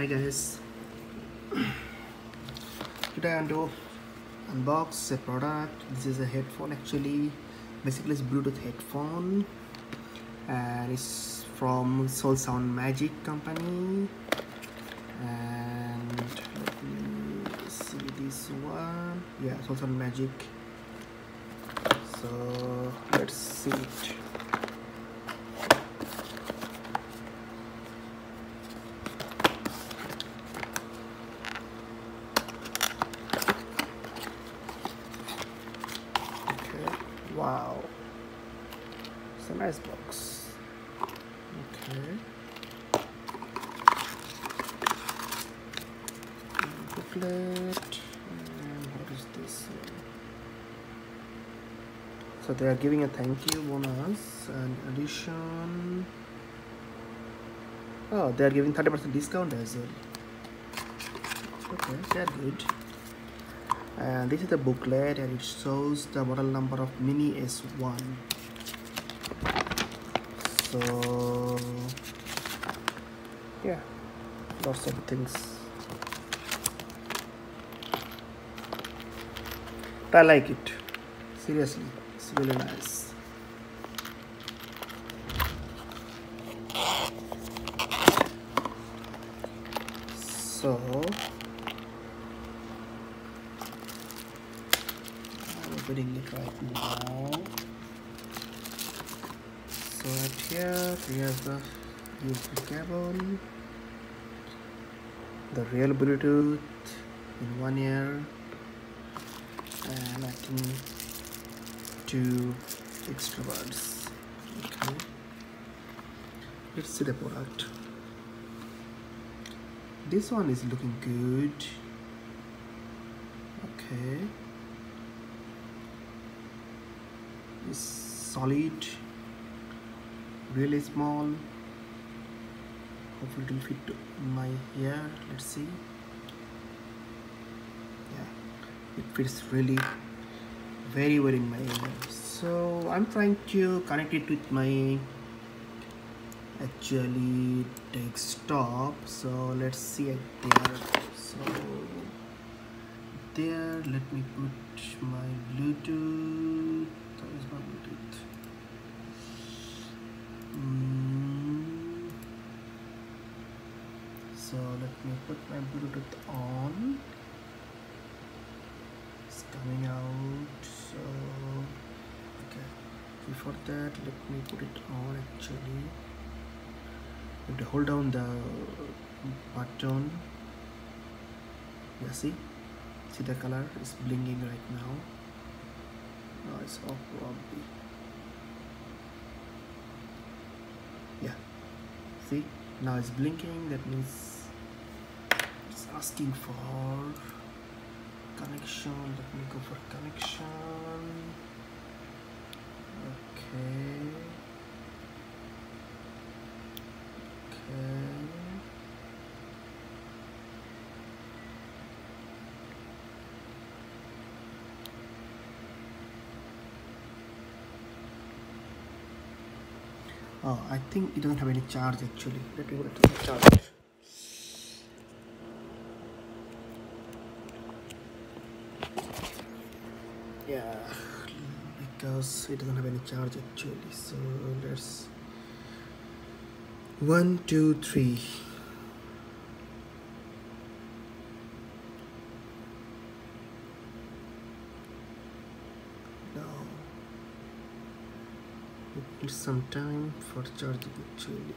hi guys. Today i'm to unbox a product. This is a headphone actually. Basically it's bluetooth headphone. And it's from soul sound magic company. And let me see this one. Yeah soul sound magic. So let's see it Okay. Wow. It's a nice box. Okay. Booklet. And what is this? So they are giving a thank you bonus and addition. Oh, they are giving 30% discount as well. Okay, they are good and this is the booklet and it shows the model number of mini s1 so yeah lots of things. I like it. Seriously it's really nice. So Opening it right now. So right here we have the USB cable, the real Bluetooth in one ear, and I think two extra buds. Okay, let's see the product. This one is looking good. Okay. is solid really small. Hopefully it will fit my hair. Let's see. Yeah it fits really very well in my hair. So I'm trying to connect it with my actually desktop. So let's see it there. So there let me put my bluetooth. That is my bluetooth so let me put my bluetooth on. It's coming out so okay. Before that let me put it on actually. You have to hold down the button yeah see? See the color? Is blinking right now. Now it's off probably yeah. See? Now it's blinking. That means asking for connection let me go for connection okay okay Oh, I think it doesn't have any charge actually. Let me it to charge. Because it doesn't have any charge actually. So let's one, two, three. No. It needs some time for charging actually.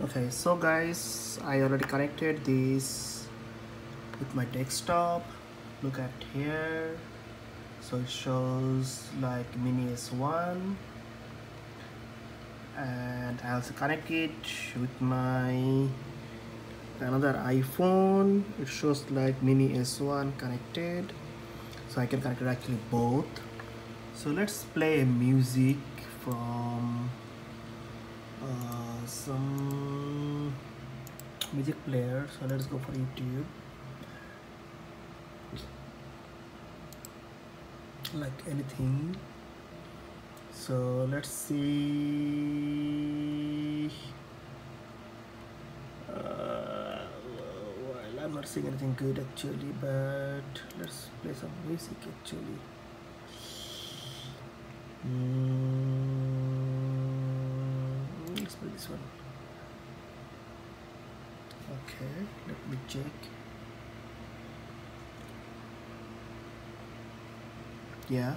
Okay, so guys, I already connected this with my desktop. Look at here. So it shows like mini S1 and I also connect it with my another iPhone it shows like mini S1 connected so I can connect actually both so let's play a music from uh, some music player so let's go for youtube. Like anything. So let's see. Uh, well i'm not seeing anything good actually but let's play some music actually. Mm, let's play this one. Okay let me check. Yeah.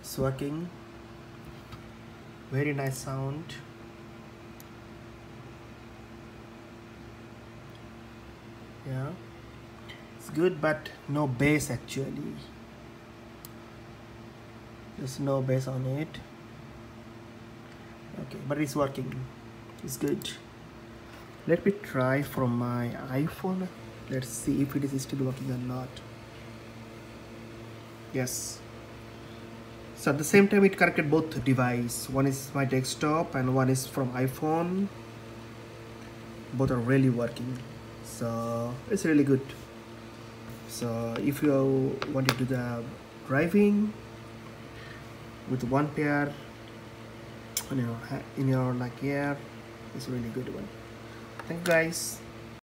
It's working very nice sound. Yeah. It's good but no bass actually. There's no bass on it okay but it's working. It's good. Let me try from my iphone. Let's see if it is still working or not. Yes. So at the same time it connected both device one is my desktop and one is from iphone. Both are really working. So it's really good. So if you want to do the driving with one pair in your in your like ear it's a really good one. Thank you guys